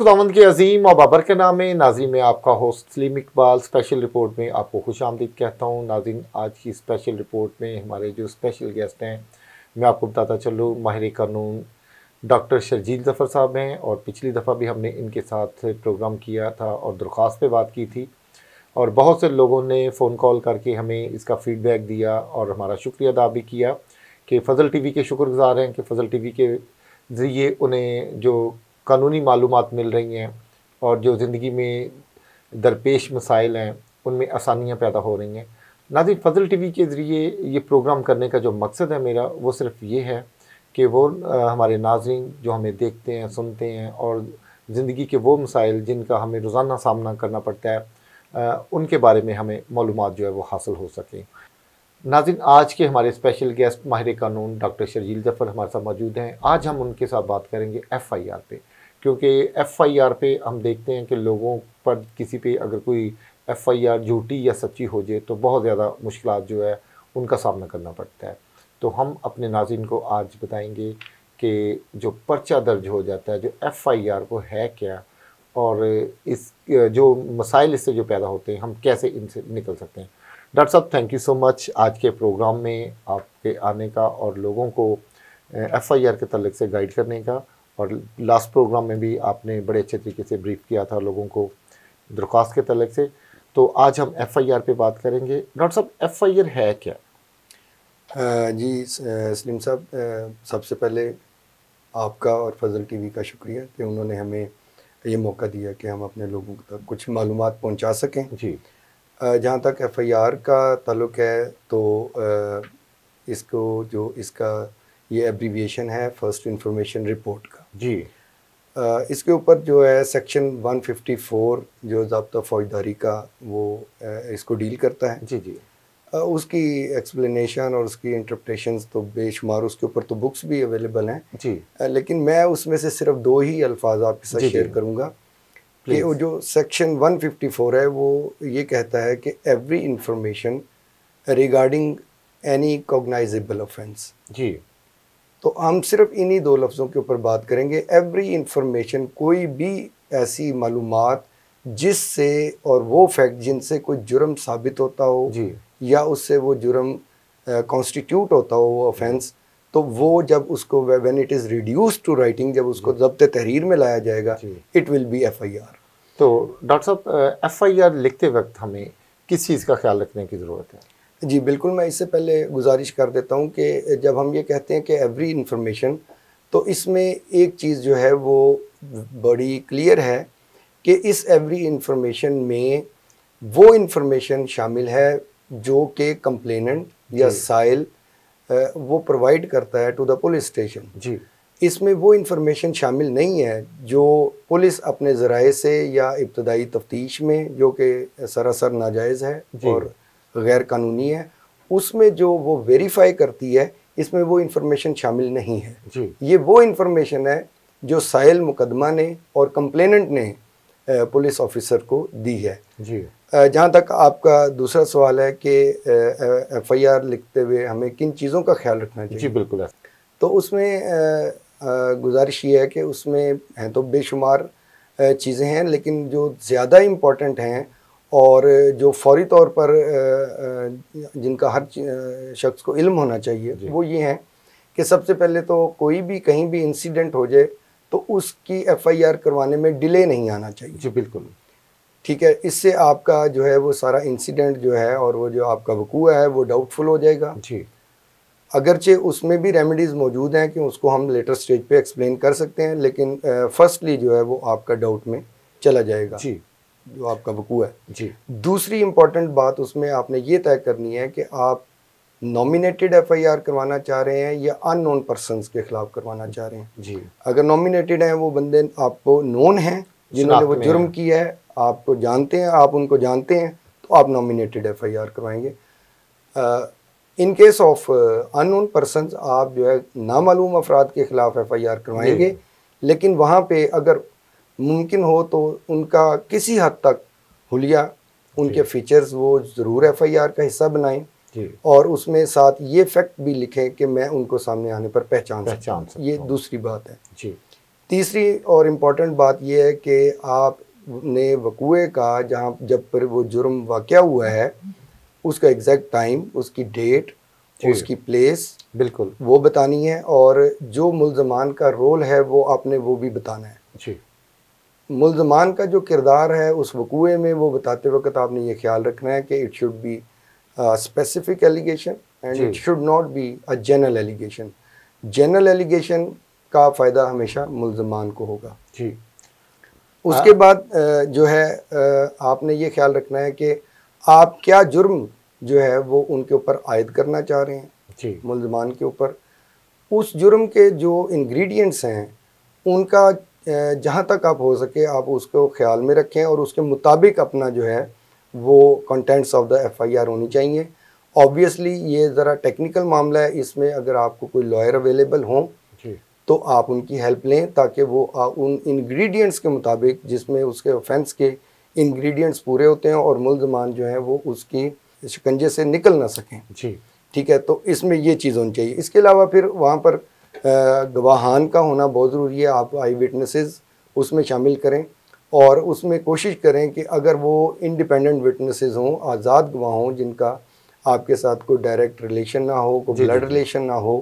खुदावंद के अजीम और बाबर के नाम में नाजिन में आपका host Salim Iqbal. Special report में आपको खुश आमदीद कहता हूँ। नाजिन आज की स्पेशल रिपोर्ट में हमारे जो स्पेशल गेस्ट हैं, मैं आपको बताता चलूँ, माहिर कानून डॉक्टर शर्जील ज़फ़र साहब हैं और पिछली दफ़ा भी हमने इनके साथ प्रोग्राम किया था और दरख्वास्त पे बात की थी और बहुत से लोगों ने फ़ोन कॉल करके हमें इसका फ़ीडबैक दिया और हमारा शुक्रिया अदा भी किया कि फ़ज़ल टी के शुक्रगुजार हैं कि फ़ज़ल टी के ज़रिए उन्हें जो कानूनी मालूम मिल रही हैं और जो ज़िंदगी में दरपेश मसाइल हैं, उनमें आसानियाँ पैदा हो रही हैं। नाजिन फजल टीवी के ज़रिए ये प्रोग्राम करने का जो मकसद है मेरा, वो सिर्फ़ ये है कि वो हमारे नाजरन जो हमें देखते हैं, सुनते हैं और ज़िंदगी के वो मसाइल जिनका हमें रोज़ाना सामना करना पड़ता है उनके बारे में हमें मालूम जो है वो हासिल हो सकें। नाजिन आज के हमारे स्पेशल गेस्ट माहिर कानून डॉक्टर शर्जील जफ़र हमारे साथ मौजूद हैं। आज हम उनके साथ बात करेंगे एफ़ आई आर पे। क्योंकि एफ़ आई आर पे हम देखते हैं कि लोगों पर किसी पे अगर कोई एफ़ आई आर झूठी या सच्ची हो जाए तो बहुत ज़्यादा मुश्किल जो है, उनका सामना करना पड़ता है। तो हम अपने नाजिन को आज बताएँगे कि जो पर्चा दर्ज हो जाता है, जो एफ़ आई आर वो है क्या और इस, जो मसाइल इससे जो पैदा होते हैं, हम कैसे इनसे निकल सकते हैं। डॉक्टर साहब थैंक यू सो मच आज के प्रोग्राम में आपके आने का और लोगों को एफ़ आई आर के तलक से गाइड करने का। और लास्ट प्रोग्राम में भी आपने बड़े अच्छे तरीके से ब्रीफ किया था लोगों को दरख्वास्त के तलक से। तो आज हम एफ़ आई आर पे बात करेंगे। डॉक्टर साहब एफ़ आई आर है क्या? आ, जी सलीम साहब सबसे पहले आपका और फजल टीवी का शुक्रिया कि उन्होंने हमें ये मौका दिया कि हम अपने लोगों तक कुछ मालूम पहुँचा सकें। जी। जहाँ तक एफ़ आई आर का ताल्लुक है तो इसको जो इसका ये एब्रीविएशन है फ़र्स्ट इंफॉर्मेशन रिपोर्ट का। जी। आ, इसके ऊपर जो है सेक्शन 154 जो जबता फौजदारी का वो इसको डील करता है। जी जी। उसकी एक्सप्लेनेशन और उसकी इंटरप्रिटेशन तो बेशुमार उसके ऊपर तो बुक्स भी अवेलेबल हैं। जी। लेकिन मैं उसमें से सिर्फ़ दो ही अल्फाज आपके साथ शेयर करूँगा कि वो जो सेक्शन 154 है वो ये कहता है कि every information regarding any cognizable offence जी। तो हम सिर्फ़ इन्हीं दो लफ्ज़ों के ऊपर बात करेंगे। एवरी इंफॉर्मेशन कोई भी ऐसी मालूम जिससे और वो फैक्ट जिनसे कोई जुर्म साबित होता हो जी। या उससे वो जुर्म कॉन्स्टिट्यूट होता हो वो ऑफेंस तो वो जब उसको when it is reduce to writing जब उसको जब्त तहरीर में लाया जाएगा it will be F I R तो डॉक्टर साहब एफ़ आई आर लिखते वक्त हमें किस चीज़ का ख्याल रखने की ज़रूरत है? जी बिल्कुल मैं इससे पहले गुजारिश कर देता हूँ कि जब हम ये कहते हैं कि एवरी इंफॉर्मेशन तो इसमें एक चीज़ जो है वो बड़ी क्लियर है कि इस एवरी इंफॉर्मेशन में वो इंफॉर्मेशन शामिल है जो कि कंप्लेनेंट या साइल वो प्रोवाइड करता है टू द पुलिस स्टेशन जी। इसमें वो इंफॉर्मेशन शामिल नहीं है जो पुलिस अपने ज़राए से या इब्तदाई तफ्तीश में जो कि सरासर नाजायज़ है और गैर कानूनी है उसमें जो वो वेरीफाई करती है इसमें वो इन्फॉर्मेशन शामिल नहीं है। जी। ये वो इन्फॉर्मेशन है जो साइल मुकदमा ने और कंप्लेनेंट ने पुलिस ऑफिसर को दी है। जी। जहाँ तक आपका दूसरा सवाल है कि एफ़ आई आर लिखते हुए हमें किन चीज़ों का ख्याल रखना चाहिए? जी बिल्कुल। तो उसमें गुजारिश ये है कि उसमें हैं तो बेशुमार चीज़ें हैं लेकिन जो ज़्यादा इम्पोर्टेंट हैं और जो फौरी तौर पर जिनका हर शख्स को इल्म होना चाहिए वो ये हैं कि सबसे पहले तो कोई भी कहीं भी इंसिडेंट हो जाए तो उसकी एफआईआर करवाने में डिले नहीं आना चाहिए। जी बिल्कुल। ठीक है? इससे आपका जो है वो सारा इंसिडेंट जो है और वो जो आपका वकूआ है वो डाउटफुल हो जाएगा। जी। अगरचे उसमें भी रेमेडीज़ मौजूद हैं कि उसको हम लेटर स्टेज पे एक्सप्लेन कर सकते हैं लेकिन फर्स्टली जो है वो आपका डाउट में चला जाएगा। जी। जो आपका वकू है। जी। दूसरी इंपॉर्टेंट बात उसमें आपने ये तय करनी है कि आप नॉमिनेटेड एफआईआर करवाना चाह रहे हैं या अननोन पर्सन के खिलाफ करवाना चाह रहे हैं। जी। अगर नॉमिनेटेड हैं वो बंदे आपको नोन हैं जिन्होंने वो जुर्म किया है आपको जानते हैं आप उनको जानते हैं तो आप नॉमिनेटेड एफ़ आई आर करवाएँगे। In case of unknown person आप जो है नामालूम अफराद के खिलाफ एफ़ आई आर करवाएँगे। लेकिन वहाँ पे अगर मुमकिन हो तो उनका किसी हद तक हुलिया उनके फीचर्स वो ज़रूर एफ़ आई आर का हिस्सा बनाएँ। और उसमें साथ ये फैक्ट भी लिखें कि मैं उनको सामने आने पर पहचान पहचान ये दूसरी बात है। जी। तीसरी और इंपॉर्टेंट बात यह है कि आपने वकूए का जहाँ जब पर वो जुर्म वाक़ हुआ है उसका एग्जैक्ट टाइम उसकी डेट उसकी प्लेस बिल्कुल। वो बतानी है और जो मुलजमान का रोल है वो आपने वो भी बताना है। जी। मुलजमान का जो किरदार है उस वकूए में वो बताते वक्त आपने ये ख्याल रखना है कि it should be specific allegation and it should not be a general allegation general allegation का फ़ायदा हमेशा मुलजमान को होगा। जी। उसके बाद जो है आपने ये ख्याल रखना है कि आप क्या जुर्म जो है वो उनके ऊपर आयद करना चाह रहे हैं जी। मुलजमान के ऊपर। उस जुर्म के जो इंग्रेडिएंट्स हैं उनका जहाँ तक आप हो सके आप उसको ख्याल में रखें और उसके मुताबिक अपना जो है वो कंटेंट्स ऑफ़ द एफआईआर होनी चाहिए। ऑब्वियसली ये ज़रा टेक्निकल मामला है इसमें अगर आपको कोई लॉयर अवेलेबल हों तो आप उनकी हेल्प लें ताकि वो आ, उन इंग्रेडिएंट्स के मुताबिक जिसमें उसके ऑफेंस के इंग्रेडिएंट्स पूरे होते हैं और मुलजमान जो है वो उसकी शिकंजे से निकल ना सकें। जी। ठीक है तो इसमें ये चीज़ होनी चाहिए। इसके अलावा फिर वहाँ पर गवाहान का होना बहुत ज़रूरी है। आप आई विटनेसेस उसमें शामिल करें और उसमें कोशिश करें कि अगर वो इंडिपेंडेंट विटनेसेस हों आज़ाद गवाह हों जिनका आपके साथ कोई डायरेक्ट रिलेशन ना हो कोई ब्लड रिलेशन ना हो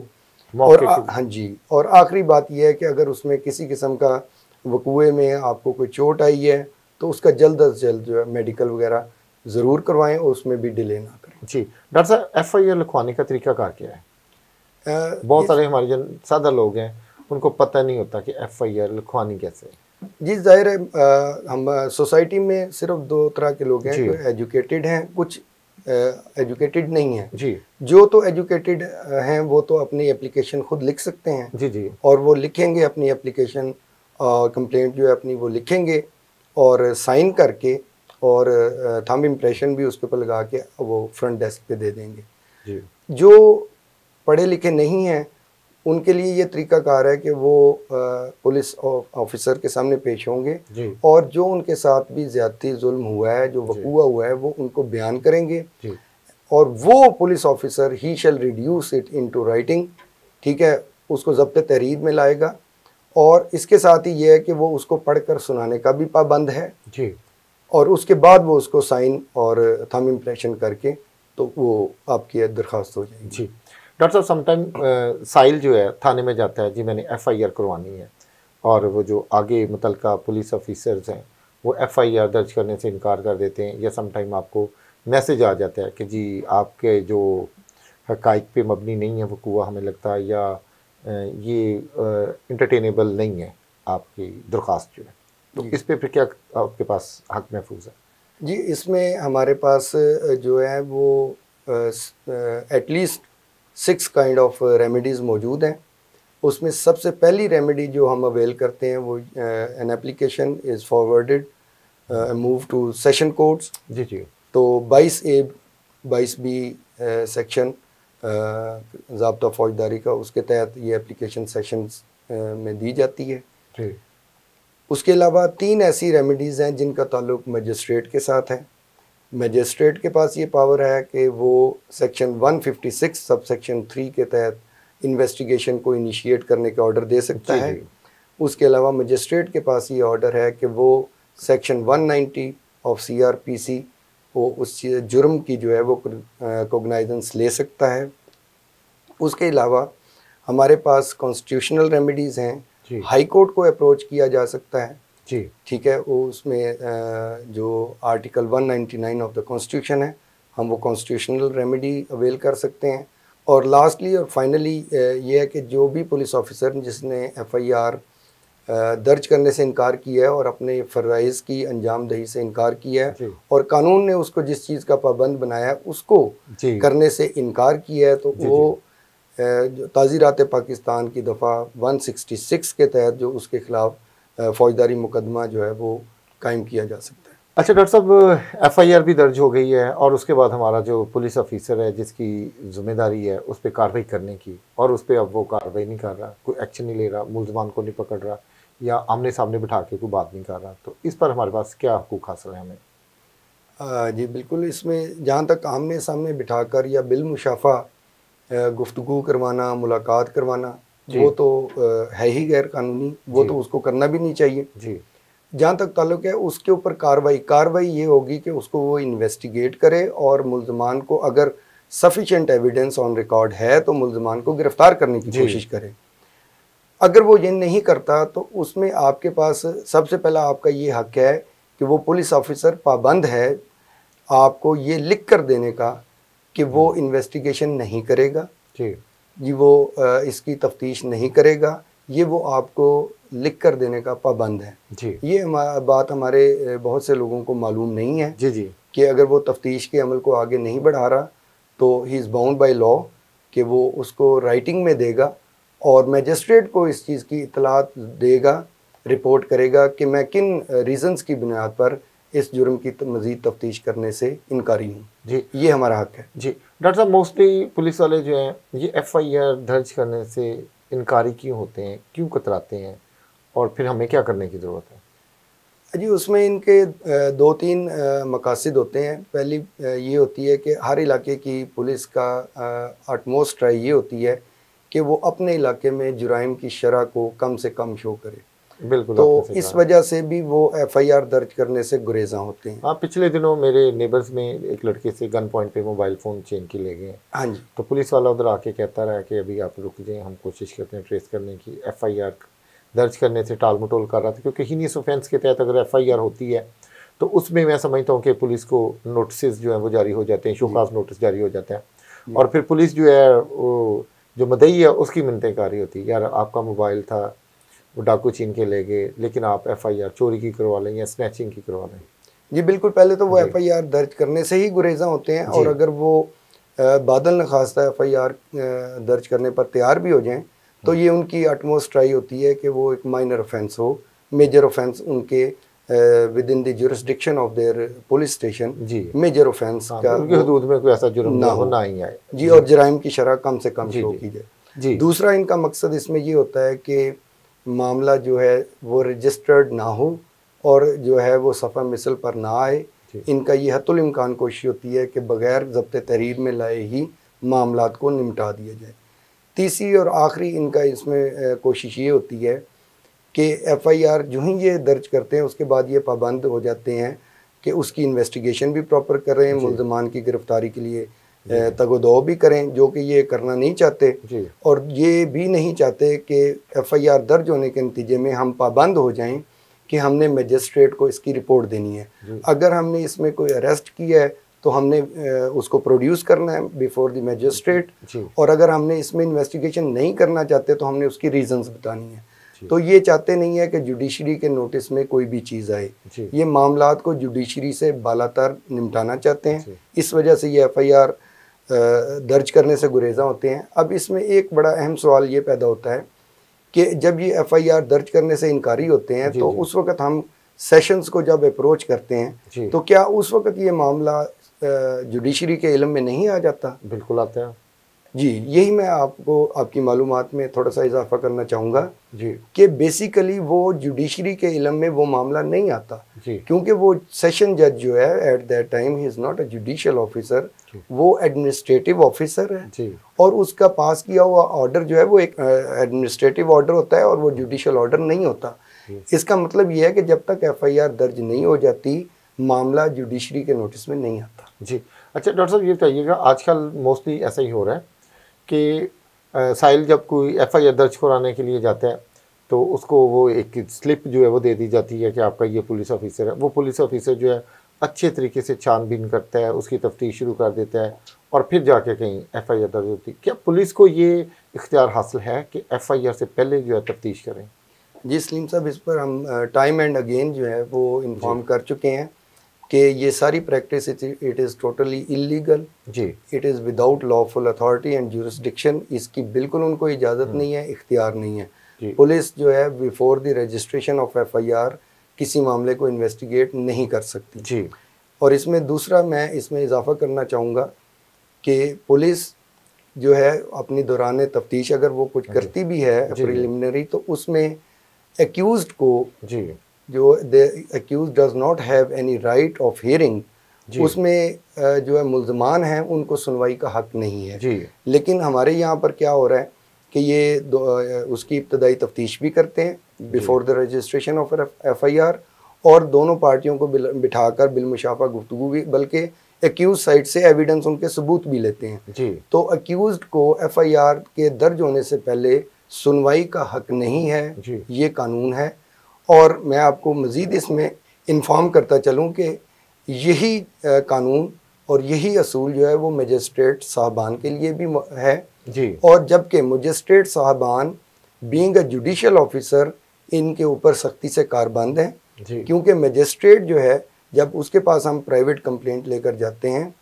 और हाँ जी और आखिरी बात यह है कि अगर उसमें किसी किस्म का वकूए में आपको कोई चोट आई है तो उसका जल्द अज जल्द जो है मेडिकल वगैरह ज़रूर करवाएँ और उसमें भी डिले ना करें। जी डॉक्टर साहब एफ़ आई आर लिखवाने का तरीका कार क्या है? बहुत सारे हमारे जो सादा लोग हैं उनको पता नहीं होता कि एफ़ आई आर लिखवानी कैसे जी ज़ाहिर है हम सोसाइटी में सिर्फ़ दो तरह के लोग हैं जो। एजुकेटेड हैं कुछ एजुकेटेड नहीं है। जी। जो तो एजुकेटेड हैं वो तो अपनी एप्लीकेशन खुद लिख सकते हैं। जी जी। और वो लिखेंगे अपनी एप्लीकेशन कंप्लेंट जो है अपनी वो लिखेंगे और साइन करके और थंब इम्प्रेशन भी उसके ऊपर लगा के वो फ्रंट डेस्क पे दे देंगे। जी। जो पढ़े लिखे नहीं हैं उनके लिए ये तरीकाकार है कि वो पुलिस ऑफिसर के सामने पेश होंगे और जो उनके साथ भी ज़्यादती जुल्म हुआ है जो वकूआ हुआ है वो उनको बयान करेंगे और वो police officer he shall reduce it into writing ठीक है उसको जब्त तहरीर में लाएगा और इसके साथ ही यह है कि वो उसको पढ़कर सुनाने का भी पाबंद है जी। और उसके बाद वो उसको साइन और थम इम्प्रेशन करके तो वो आपकी दरख्वास्त हो जाएगी। जी। डॉक्टर साहब समटाइम साइल जो है थाने में जाता है जी मैंने एफ़ आई आर करवानी है और वो जो आगे मुतल पुलिस ऑफिसर्स हैं वो एफ़ आई आर दर्ज करने से इनकार कर देते हैं या समटाइम आपको मैसेज आ जाता है कि जी आपके जो हकाइक पे मबनी नहीं है वो कुआ हमें लगता है या ये इंटरटेनेबल नहीं है आपकी दरख्वास्त जो है। तो इस पे फिर क्या आपके पास हक महफूज है? जी इसमें हमारे पास जो है वो at least six kind of remedies मौजूद हैं। उसमें सबसे पहली रेमेडी जो हम अवेल करते हैं वो an application is forwarded move to session courts जी जी। तो 22 ए 22 बी सेक्शन जबता फौजदारी का उसके तहत ये एप्लीकेशन सेशंस में दी जाती है। जी। उसके अलावा तीन ऐसी रेमेडीज़ हैं जिनका ताल्लुक मजिस्ट्रेट के साथ है। मजिस्ट्रेट के पास ये पावर है कि वो सेक्शन 156 सब सेक्शन थ्री के तहत इन्वेस्टिगेशन को इनिशिएट करने का ऑर्डर दे सकता है। उसके अलावा मजिस्ट्रेट के पास ये ऑर्डर है कि वो सेक्शन 190 ऑफ़ सीआरपीसी वो उस जुर्म की जो है वो कोगनाइजेंस ले सकता है। उसके अलावा हमारे पास कॉन्स्टिट्यूशनल रेमेडीज़ हैं। हाई कोर्ट को अप्रोच किया जा सकता है। जी। ठीक है वो उसमें जो आर्टिकल 199 ऑफ़ द कॉन्स्टिट्यूशन है हम वो कॉन्स्टिट्यूशनल रेमेडी अवेल कर सकते हैं। और लास्टली और फाइनली ये है कि जो भी पुलिस ऑफिसर जिसने एफआईआर दर्ज करने से इनकार किया है और अपने फ़रज़ की अंजाम दही से इनकार किया है और कानून ने उसको जिस चीज़ का पाबंद बनाया है उसको करने से इनकार किया है तो जी, वो ताज़ीरात पाकिस्तान की दफ़ा 166 के तहत जो उसके ख़िलाफ़ फौजदारी मुकदमा जो है वो कायम किया जा सकता है। अच्छा डॉक्टर साहब एफआईआर भी दर्ज हो गई है और उसके बाद हमारा जो पुलिस ऑफिसर है जिसकी ज़िम्मेदारी है उस पर कार्रवाई करने की और उस पर अब वो कार्रवाई नहीं कर रहा कोई एक्शन नहीं ले रहा मुलजमान को नहीं पकड़ रहा या आमने सामने बिठा के कोई बात नहीं कर रहा तो इस पर हमारे पास क्या हकूक हासिल है हमें? जी बिल्कुल इसमें जहाँ तक आमने सामने बिठाकर या बिल मुशाफा गुफ्तु करवाना मुलाकात करवाना वो तो है ही गैर कानूनी वो तो उसको करना भी नहीं चाहिए। जी। जहाँ तक ताल्लुक है उसके ऊपर कार्रवाई कार्रवाई ये होगी कि उसको वो इन्वेस्टिगेट करे और मुलजमान को अगर सफिशेंट एविडेंस ऑन रिकॉर्ड है तो मुलजमान को गिरफ़्तार करने की कोशिश करे। अगर वो ये नहीं करता तो उसमें आपके पास सबसे पहला आपका ये हक है कि वो पुलिस ऑफिसर पाबंद है आपको ये लिख कर देने का कि वो इन्वेस्टिगेशन हम्म। नहीं करेगा। जी वो इसकी तफ्तीश नहीं करेगा। ये वो आपको लिख कर देने का पाबंद है। जी। ये बात हमारे बहुत से लोगों को मालूम नहीं है जी जी। कि अगर वो तफ्तीश के अमल को आगे नहीं बढ़ा रहा तो he is bound by law कि वो उसको राइटिंग में देगा और मैजिस्ट्रेट को इस चीज़ की इतलात देगा रिपोर्ट करेगा कि मैं किन रीजंस की बुनियाद पर इस जुर्म की मजीद तफ्तीश करने से इनकारी हूँ। जी। ये हमारा हक है। जी। डॉक्टर साहब मोस्टली पुलिस वाले जो हैं ये एफ़ आई आर दर्ज करने से इनकारी क्यों होते हैं? क्यों कतराते हैं? और फिर हमें क्या करने की ज़रूरत है? जी उसमें इनके दो तीन मकासद होते हैं। पहली ये होती है कि हर इलाके की पुलिस का आटमोस्ट ट्राई ये होती है कि वो अपने इलाके में जुराइम की शरह को कम से कम शो करे। बिल्कुल तो इस वजह से भी वो एफआईआर दर्ज करने से गुरेजा होते हैं। हाँ पिछले दिनों मेरे नेबर्स में एक लड़के से गन पॉइंट पे मोबाइल फ़ोन चेन की ले गए। हाँ जी। तो पुलिस वाला उधर आके कहता रहा कि अभी आप रुक जाए हम कोशिश करते हैं ट्रेस करने की। एफआईआर दर्ज करने से टाल मटोल कर रहा था क्योंकि हीनियस ऑफेंस के तहत अगर एफआईआर होती है तो उसमें मैं समझता हूँ कि पुलिस को नोटिस जो है वो जारी हो जाते हैं शोकाज नोटिस जारी हो जाते हैं। और फिर पुलिस जो है वो जो मदई है उसकी मिनतें कर रही होती है यार आपका मोबाइल था वो डाकू छीन के ले गए लेकिन आप एफआईआर चोरी की करवा लें या स्नैचिंग की करवा लें। जी बिल्कुल पहले तो वो एफआईआर दर्ज करने से ही गुरेजा होते हैं और अगर वो बादल नखास्ता एफ़ आई आर दर्ज करने पर तैयार भी हो जाएँ तो ये उनकी अटमोस्ट ट्राई होती है कि वो एक माइनर ऑफेंस हो मेजर ऑफेंस उनके within the jurisdiction of their police station ji. Major offence हाँ, का हदूद में कोई ऐसा जुर्म ना हो ना ही आए। जी और जराइम की शरह कम से कम शो की जाए। जी। दूसरा इनका मकसद इसमें ये होता है कि मामला जो है वो रजिस्टर्ड ना हो और जो है वो सफ़ा मिसल पर ना आए। इनका ये हतुल इम्कान कोशिश होती है कि बग़ैर जब्त तहरीर में लाए ही मामला को निमटा दिया जाए। तीसरी और आखिरी इनका इसमें कोशिश ये होती है कि एफ़ आई आर जो ही ये दर्ज करते हैं उसके बाद ये पाबंद हो जाते हैं कि उसकी इन्वेस्टिगेशन भी प्रॉपर कर रहे हैं मुलजमान की गिरफ्तारी के लिए। तगोदो भी करें जो कि ये करना नहीं चाहते। और ये भी नहीं चाहते कि एफ़ आई आर दर्ज होने के नतीजे में हम पाबंद हो जाएँ कि हमने मजिस्ट्रेट को इसकी रिपोर्ट देनी है। अगर हमने इसमें कोई अरेस्ट किया है तो हमने उसको प्रोड्यूस करना है बिफोर द मजिस्ट्रेट। और अगर हमने इसमें इन्वेस्टिगेशन नहीं करना चाहते तो हमने उसकी रीजंस बतानी है। तो ये चाहते नहीं है कि जुडिशरी के नोटिस में कोई भी चीज़ आए। ये मामला को जुडिशरी से बालातर निपटाना चाहते हैं। इस वजह से ये एफ़ आई आर दर्ज करने से गुरेजा होते हैं। अब इसमें एक बड़ा अहम सवाल ये पैदा होता है कि जब ये एफआईआर दर्ज करने से इनकारी होते हैं तो उस वक्त हम सेशंस को जब अप्रोच करते हैं तो क्या उस वक्त ये मामला जुडिशरी के इलम में नहीं आ जाता? बिल्कुल आता है। जी यही मैं आपको आपकी मालूम में थोड़ा सा इजाफा करना चाहूँगा। जी। कि बेसिकली वो जुडिशरी के इलम में वो मामला नहीं आता। जी। क्योंकि वो सेशन जज जो है at that time he is not a judicial officer वो एडमिनिस्ट्रेटिव ऑफिसर है। जी। और उसका पास किया हुआ ऑर्डर जो है वो एक एडमिनिस्ट्रेटिव ऑर्डर होता है और वो जुडिशियल ऑर्डर नहीं होता। इसका मतलब ये है कि जब तक एफआईआर दर्ज नहीं हो जाती मामला जुडिशरी के नोटिस में नहीं आता। जी। अच्छा डॉक्टर साहब ये बताइएगा आजकल मोस्टली ऐसा ही हो रहा है। कि साहिल जब कोई एफआईआर दर्ज कराने के लिए जाता है तो उसको वो एक स्लिप जो है वो दे दी जाती है कि आपका ये पुलिस ऑफिसर है। वो पुलिस ऑफिसर जो है अच्छे तरीके से छानबीन करता है उसकी तफ्तीश शुरू कर देता है और फिर जाके कहीं एफ़ आई आर दर्ज होती है। क्या पुलिस को ये इख्तियार हासिल है कि एफ़ आई आर से पहले जो है तफ्तीश करें? जी सलीम साहब इस पर हम टाइम एंड अगेन जो है वो इन्फॉर्म कर चुके हैं। कि ये सारी practice it is totally illegal ji. It is without lawful authority and jurisdiction इसकी बिल्कुल उनको इजाज़त हम्म। नहीं है इख्तियार नहीं है। पुलिस जो है before the registration of F I R किसी मामले को इन्वेस्टिगेट नहीं कर सकती। जी। और इसमें दूसरा मैं इसमें इजाफा करना चाहूँगा कि पुलिस जो है अपनी दौरान तफ्तीश अगर वो कुछ करती भी है प्रिलिमिनरी तो उसमें एक्यूज को जी। जो accused does not have any right of hearing उसमें जो है मुलजमान हैं उनको सुनवाई का हक नहीं है। जी। लेकिन हमारे यहाँ पर क्या हो रहा है कि ये उसकी इब्तदाई तफ्तीश भी करते हैं before the registration of F I R और दोनों पार्टियों को बिठा कर बिलमुशाफा गुफ्तु भी बल्कि एक्यूज साइड से एविडेंस उनके सबूत भी लेते हैं। जी। तो अक्यूज को एफ़ आई आर के दर्ज होने से पहले सुनवाई का हक नहीं है। जी। ये कानून है। और मैं आपको मज़ीद इसमें इन्फॉर्म करता चलूँ कि यही कानून और यही असूल जो है वो मजिस्ट्रेट साहबान के लिए भी है। जी। और जबकि मजिस्ट्रेट साहबान बींग अ जुडिशल ऑफिसर इनके ऊपर सख्ती से कारबंद हैं। क्योंकि मजिस्ट्रेट जो है जब उसके पास हम प्राइवेट कंप्लेंट लेकर जाते हैं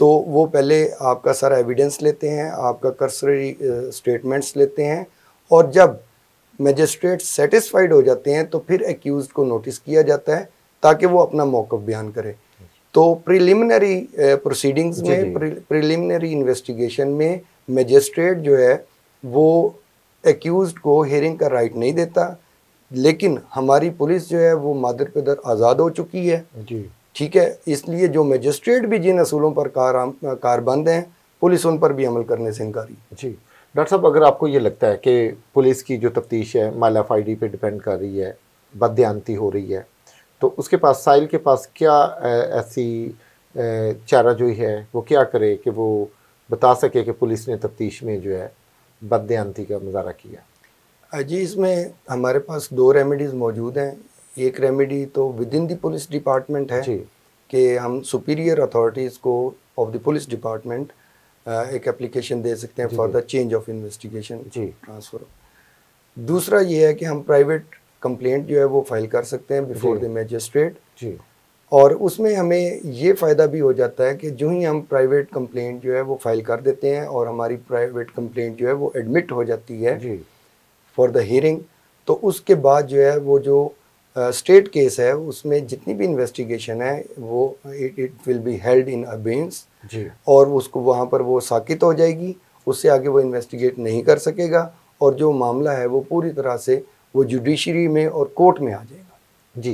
तो वो पहले आपका सारा एविडेंस लेते हैं आपका कर्सरी स्टेटमेंट्स लेते हैं। और जब मजिस्ट्रेट सेटिस्फाइड हो जाते हैं तो फिर एक्यूज को नोटिस किया जाता है ताकि वो अपना मौक़ बयान करे। तो प्रिलिमिनरी प्रोसीडिंग्स में प्रिलिमिनरी इन्वेस्टिगेशन में मजिस्ट्रेट जो है वो एक्यूज को हेयरिंग का राइट नहीं देता लेकिन हमारी पुलिस जो है वो मादर पेदर आज़ाद हो चुकी है। ठीक है? इसलिए जो मजिस्ट्रेट भी जिन असूलों पर कार कारबंद हैं पुलिस उन पर भी अमल करने से इनकारी। जी। डॉक्टर साहब अगर आपको ये लगता है कि पुलिस की जो तफ्तीश है माला फाइडी पर डिपेंड कर रही है बदयांती हो रही है तो उसके पास साइल के पास क्या ऐसी चारा जो है? वो क्या करे कि वो बता सके कि पुलिस ने तफ्तीश में जो है बदयांती का मुजाहरा किया? जी इसमें हमारे पास दो रेमेडीज़ मौजूद हैं। एक रेमेडी तो within the police department है कि हम सुपीरियर अथॉरिटीज़ को ऑफ़ द पुलिस डिपार्टमेंट एक एप्लीकेशन दे सकते हैं for the change of investigation ji. Transfer दूसरा ये है कि हम प्राइवेट कंप्लेंट जो है वो फ़ाइल कर सकते हैं बिफोर द मैजिस्ट्रेट जी। और उसमें हमें ये फ़ायदा भी हो जाता है कि जो ही हम प्राइवेट कंप्लेंट जो है वो फ़ाइल कर देते हैं और हमारी प्राइवेट कंप्लेंट जो है वो एडमिट हो जाती है फॉर द हियरिंग तो उसके बाद जो है वो जो स्टेट uh, केस है उसमें जितनी भी इन्वेस्टिगेशन है वो it it will be held in abeyance और उसको वहाँ पर वो साकित हो जाएगी उससे आगे वो इन्वेस्टिगेट नहीं कर सकेगा और जो मामला है वो पूरी तरह से वो जुडिशरी में और कोर्ट में आ जाएगा। जी।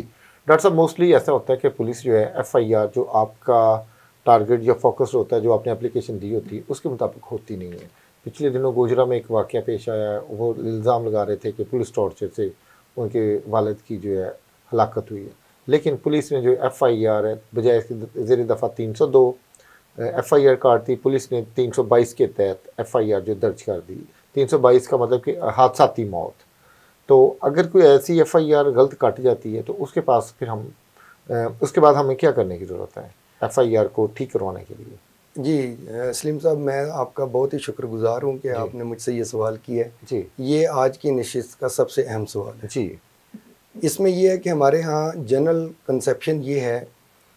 डॉक्टर साहब मोस्टली ऐसा होता है कि पुलिस जो है एफआईआर जो आपका टारगेट या फोकस होता है जो आपने एप्लीकेशन दी होती है उसके मुताबिक होती नहीं है। पिछले दिनों गोजरा में एक वाक़ पेश आया वो इल्ज़ाम लगा रहे थे कि पुलिस टॉर्चर से उनके वालद की जो है हलाकत हुई है। लेकिन पुलिस ने जो एफ़ आई आर है, बजाय इसके ज़ेर दफ़ा तीन सौ दो एफ़ आई आर काट दी, पुलिस ने तीन सौ बाईस के तहत एफ़ आई आर जो दर्ज कर दी। तीन सौ बाईस का मतलब कि हादसाती मौत। तो अगर कोई ऐसी एफ़ आई आर गलत काटी जाती है तो उसके पास फिर हम उसके बाद हमें क्या करने की ज़रूरत है? एफ़ आई आर को ठीक करवाने के लिए। जी सलीम साहब मैं आपका बहुत ही शुक्रगुजार हूँ कि आपने मुझसे ये सवाल किया है। जी। ये आज की नशिस्त का सबसे अहम सवाल है। जी। इसमें यह है कि हमारे यहाँ जनरल कंसेप्शन ये है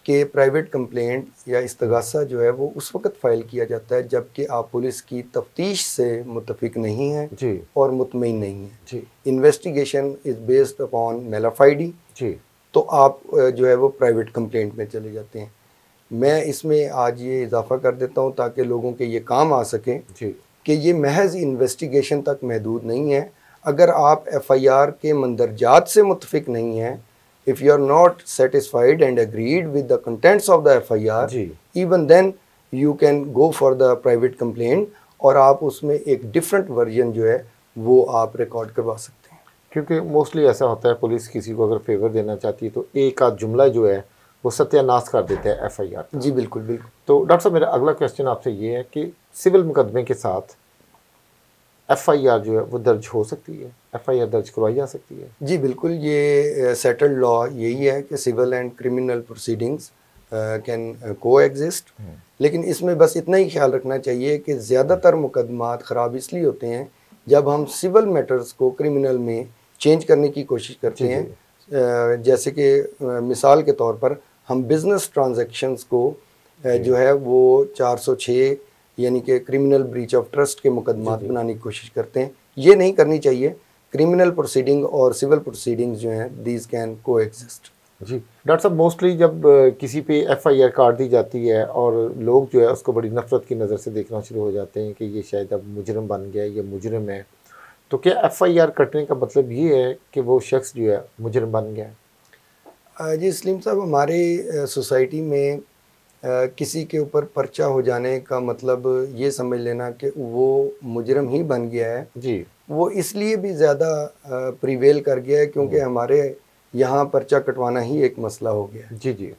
कि प्राइवेट कंप्लेंट या इस्तगासा जो है वो उस वक्त फ़ाइल किया जाता है जबकि आप पुलिस की तफ्तीश से मुतफिक नहीं हैं जी। और मुतमिन नहीं हैं। जी। Investigation is based upon mala fide. जी। तो आप जो है वो प्राइवेट कंप्लेंट में चले जाते हैं। मैं इसमें आज ये इजाफा कर देता हूँ ताकि लोगों के ये काम आ सके कि ये महज इन्वेस्टिगेशन तक महदूद नहीं है। अगर आप एफ़ आई आर के मंदरजात से मुतफिक नहीं हैं if you are not satisfied and agreed with the contents of the FIR, even then you can go for the private complaint और आप उसमें एक डिफरेंट वर्जन जो है वो आप रिकॉर्ड करवा सकते हैं। क्योंकि मोस्टली ऐसा होता है पुलिस किसी को अगर फेवर देना चाहती है तो एक आध जुमला जो है वो सत्यानाश कर देते हैं एफ़ आई आर जी बिल्कुल बिल्कुल। तो डॉक्टर साहब मेरा अगला क्वेश्चन आपसे ये है कि सिविल मुकदमे के साथ एफ़ आई आर जो है वो दर्ज हो सकती है? एफ़ आई आर दर्ज करवाई जा सकती है? जी बिल्कुल ये सेटल्ड लॉ यही है कि civil and criminal proceedings can coexist लेकिन इसमें बस इतना ही ख्याल रखना चाहिए कि ज़्यादातर मुकदमा ख़राब इसलिए होते हैं जब हम सिविल मैटर्स को क्रिमिनल में चेंज करने की कोशिश करते हैं। जैसे कि मिसाल के तौर पर हम बिज़नेस ट्रांजेक्शन्स को जो। है वो 406 यानी कि क्रिमिनल ब्रीच ऑफ़ ट्रस्ट के मुकदमात बनाने की कोशिश करते हैं। ये नहीं करनी चाहिए। क्रिमिनल प्रोसीडिंग और सिविल प्रोसीडिंग जो हैं दीज कैन को एग्जिस्ट जी। डॉक्टर साहब मोस्टली जब किसी पे एफ़ आई आर काट दी जाती है और लोग जो है उसको बड़ी नफरत की नज़र से देखना शुरू हो जाते हैं कि ये शायद अब मुजरम बन गया या मुजरम है। तो क्या एफ़ आई आर कटने का मतलब ये है कि वो शख्स जो है मुजरम बन गया जी सलीम साहब हमारे सोसाइटी में किसी के ऊपर पर्चा हो जाने का मतलब ये समझ लेना कि वो मुजरम ही बन गया है। जी। वो इसलिए भी ज़्यादा प्रिवेल कर गया है क्योंकि हम्म। हमारे यहाँ पर्चा कटवाना ही एक मसला हो गया जी जी।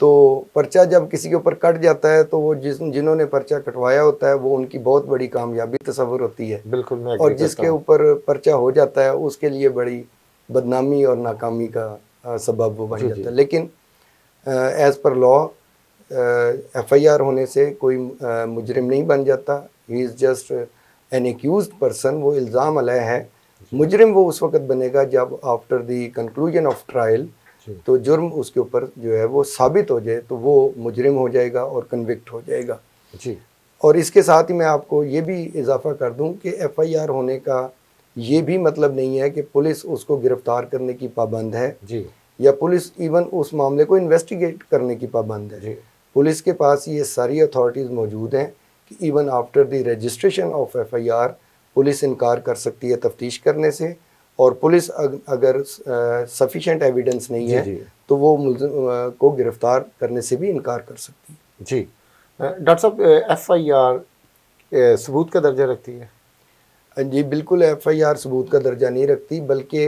तो पर्चा जब किसी के ऊपर कट जाता है तो वो जिस जिन्होंने पर्चा कटवाया होता है वो उनकी बहुत बड़ी कामयाबी तस्वर होती है। बिल्कुल मैं और जिसके ऊपर पर्चा हो जाता है उसके लिए बड़ी बदनामी और नाकामी का सबब वो बन जाता है। लेकिन as per law F I are होने से कोई मुजरिम नहीं बन जाता। He is just an accused person वो इल्ज़ाम अलह है। मुजरिम वो उस वक्त बनेगा जब after the conclusion of trial तो जुर्म उसके ऊपर जो है वो साबित हो जाए तो वो मुजरिम हो जाएगा और कन्विक्ट हो जाएगा। जी। और इसके साथ ही मैं आपको ये भी इजाफा कर दूँ कि एफआईआर होने का ये भी मतलब नहीं है कि पुलिस उसको गिरफ़्तार करने की पाबंद है जी। या पुलिस इवन उस मामले को इन्वेस्टिगेट करने की पाबंद है। जी। पुलिस के पास ये सारी अथॉरिटीज़ मौजूद हैं कि even after the registration of FIR police इनकार कर सकती है तफ्तीश करने से और पुलिस अग, अगर सफिशेंट एविडेंस नहीं है तो वो मुलम को गिरफ़्तार करने से भी इनकार कर सकती है। जी। डॉक्टर साहब एफ़ आई आर सबूत का दर्जा रखती है? जी बिल्कुल एफ़ आई आर सबूत का दर्जा नहीं रखती बल्कि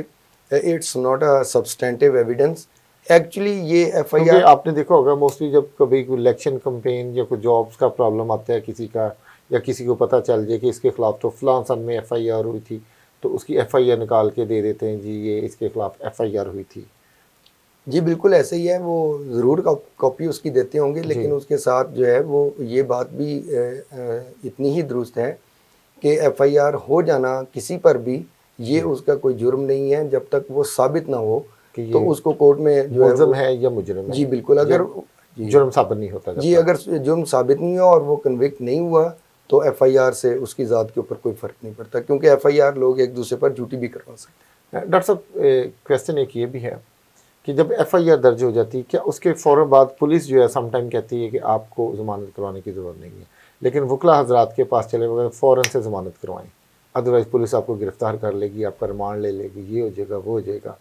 it's not a substantive evidence actually ये एफ़ आई आर आपने देखा होगा मोस्टली जब कभी कोई इलेक्शन कंपेन या कोई जॉब्स का प्रॉब्लम आता है किसी का या किसी को पता चल जाए कि इसके खिलाफ तो फलां सन में एफ़ आई आर हुई थी तो उसकी एफ़ आई आर निकाल के दे देते हैं जी ये इसके खिलाफ एफ़ आई आर हुई थी। जी बिल्कुल ऐसे ही है वो ज़रूर कॉपी उसकी देते होंगे लेकिन उसके साथ जो है वो ये बात भी इतनी ही दुरुस्त है कि एफ़ आई आर हो जाना किसी पर भी ये उसका कोई जुर्म नहीं है। जब तक वो साबित ना हो तो उसको कोर्ट में जो है, है या मुजरम जी बिल्कुल। अगर जुर्म साबित नहीं होता जी अगर जुर्म साबित नहीं हुआ और वो कन्विक्ट नहीं हुआ तो एफआईआर से उसकी ज़ात के ऊपर कोई फ़र्क नहीं पड़ता क्योंकि एफआईआर लोग एक दूसरे पर ड्यूटी भी करवा सकते हैं। डॉक्टर साहब क्वेश्चन एक ये भी है कि जब एफआईआर दर्ज हो जाती है क्या उसके फ़ौर बाद पुलिस जो है समटाइम कहती है कि आपको ज़मानत करवाने की ज़रूरत नहीं है? लेकिन वकला हजरात के पास चले वगैरह फ़ौर से ज़मानत करवाएँ अदरवाइज़ पुलिस आपको गिरफ़्तार कर लेगी आपका रिमांड ले लेगी ये हो जाएगा वो हो जाएगा।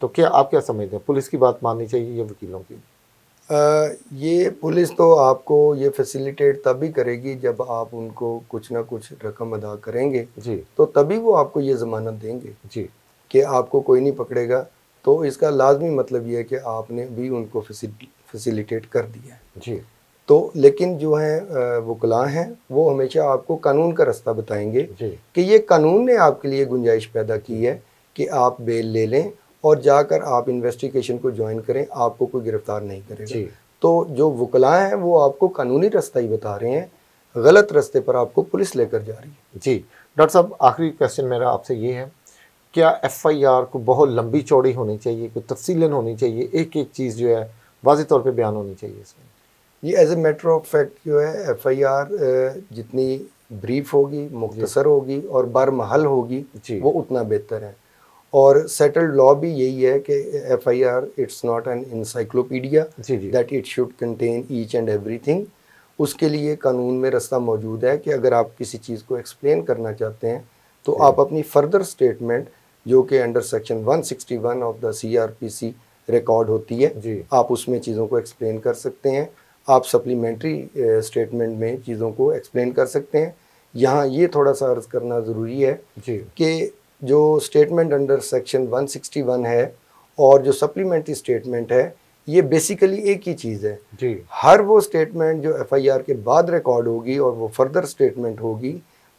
तो क्या आप क्या समझते हैं? पुलिस की बात माननी चाहिए या वकीलों की? आ, ये पुलिस तो आपको ये फैसिलिटेट तभी करेगी जब आप उनको कुछ ना कुछ रकम अदा करेंगे। जी। तो तभी वो आपको ये ज़मानत देंगे जी। कि आपको कोई नहीं पकड़ेगा। तो इसका लाजमी मतलब ये है कि आपने भी उनको फैसिलिटेट कर दिया है। जी। तो लेकिन जो है वकला हैं वो हमेशा आपको कानून का रास्ता बताएँगे कि ये कानून ने आपके लिए गुंजाइश पैदा की है कि आप बेल ले लें और जाकर आप इन्वेस्टिगेशन को ज्वाइन करें आपको कोई गिरफ़्तार नहीं करेगा। तो जो वकला हैं वो आपको कानूनी रास्ता ही बता रहे हैं गलत रास्ते पर आपको पुलिस लेकर जा रही है। जी। डॉक्टर साहब आखिरी क्वेश्चन मेरा आपसे ये है क्या एफ़ आई आर को बहुत लंबी चौड़ी होनी चाहिए कोई तफसीलन होनी चाहिए एक एक चीज़ जो है वाज तौर पर बयान होनी चाहिए इसमें? ये as a matter of fact जो है एफ़ आई आर जितनी ब्रीफ होगी मुख्तसर होगी और बार महल होगी वो उतना बेहतर है। और सेटल्ड लॉ भी यही है कि F I R it's not an encyclopedia that it should contain each and everything उसके लिए कानून में रास्ता मौजूद है कि अगर आप किसी चीज़ को एक्सप्लेन करना चाहते हैं तो आप अपनी फर्दर स्टेटमेंट जो कि under section 161 of the CrPC record होती है आप उसमें चीज़ों को एक्सप्लेन कर सकते हैं। आप सप्लीमेंट्री स्टेटमेंट में चीज़ों को एक्सप्लेन कर सकते हैं। यहाँ ये थोड़ा सा अर्ज़ करना ज़रूरी है कि जो स्टेटमेंट अंडर सेक्शन 161 है और जो सप्लीमेंट्री स्टेटमेंट है ये बेसिकली एक ही चीज़ है। जी। हर वो स्टेटमेंट जो एफआईआर के बाद रिकॉर्ड होगी और वो फर्दर स्टेटमेंट होगी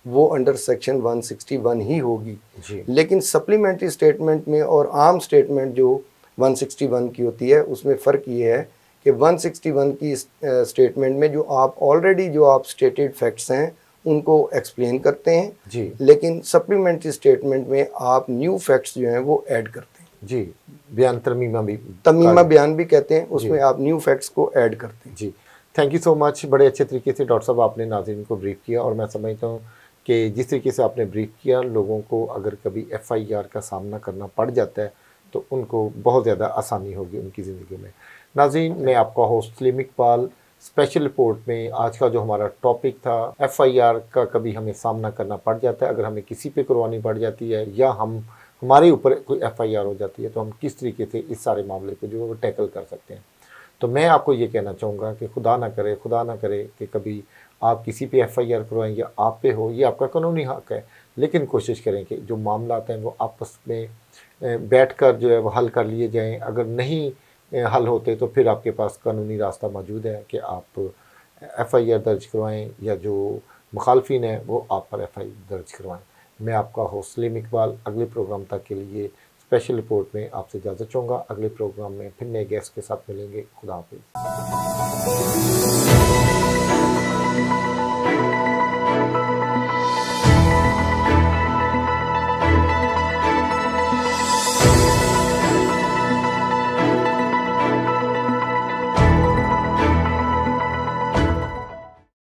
वो अंडर सेक्शन 161 ही होगी। जी। लेकिन सप्लीमेंट्री स्टेटमेंट में और आम स्टेटमेंट जो 161 की होती है उसमें फ़र्क ये है कि 161 की स्टेटमेंट में जो आप ऑलरेडी जो आप स्टेटेड फैक्ट्स हैं उनको एक्सप्लेन करते हैं। जी। लेकिन सप्लीमेंट्री स्टेटमेंट में आप न्यू फैक्ट्स जो हैं वो ऐड करते हैं। जी। बयान तरमीमा भी तमीमा बयान भी कहते हैं उसमें आप न्यू फैक्ट्स को ऐड करते हैं। जी। थैंक यू सो मच बड़े अच्छे तरीके से डॉक्टर साहब आपने नाजिन को ब्रीफ किया और मैं समझता हूँ कि जिस तरीके से आपने ब्रीफ किया लोगों को अगर कभी एफआईआर का सामना करना पड़ जाता है तो उनको बहुत ज़्यादा आसानी होगी उनकी ज़िंदगी में। नाजीन मैं आपका host Salim Iqbal special report में आज का जो हमारा टॉपिक था एफआईआर का कभी हमें सामना करना पड़ जाता है अगर हमें किसी पे करवानी पड़ जाती है या हम हमारे ऊपर कोई एफआईआर हो जाती है तो हम किस तरीके से इस सारे मामले को जो है वो टैकल कर सकते हैं। तो मैं आपको ये कहना चाहूँगा कि खुदा ना करे खुदा ना करे कि कभी आप किसी पे एफ़ आई आर करवाएँ या आप पे हो ये आपका कानूनी हक है। लेकिन कोशिश करें कि जो मामला आते हैं वो आपस में बैठ कर जो है वो हल कर लिए जाएँ। अगर नहीं हल होते तो फिर आपके पास कानूनी रास्ता मौजूद है कि आप एफ़ आई आर दर्ज करवाएँ या जो मुखालफिन हैं, वो आप पर एफ़ आई दर्ज करवाएँ। मैं आपका हौसलीम इकबाल, अगले प्रोग्राम तक के लिए स्पेशल रिपोर्ट में आपसे इजाज़त चाहूँगा। अगले प्रोग्राम में फिर नए गेस्ट के साथ मिलेंगे। खुदा हाफिज़।